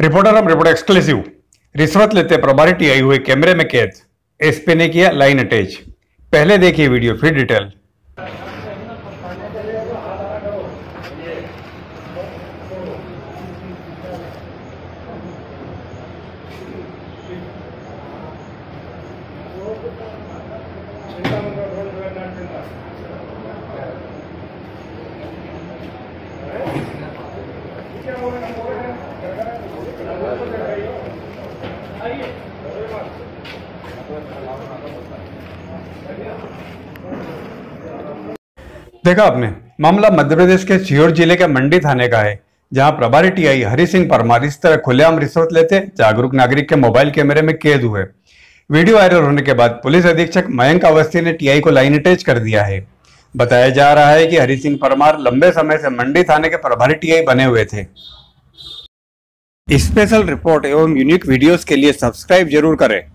Reporter हम report exclusive रिश्वत लेते प्रभारी टीआई हुए कैमरे में कैद। एसपी ने किया लाइन अटैच। पहले देखिए वीडियो, फिर डिटेल। देखा आपने, मामला मध्य प्रदेश के सीहोर ज़िले के मंडी थाने का है, जहाँ प्रभारी टीआई हरि सिंह परमार इस तरह खुलेआम रिश्वत लेते, जागरूक नागरिक के मोबाइल कैमरे में कैद हुए। वीडियो वायरल होने के बाद पुलिस अधीक्षक मयंक अवस्थी ने टीआई को लाइन अटैच कर दिया है। बताया जा रहा है कि हरि सिंह परमार लंबे समय से मंडी थाने के प्रभारी टीआई बने हुए थे। स्पेशल रिपोर्ट एवं यूनिक वीडियोस के लिए सब्सक्राइब ज़रूर करें।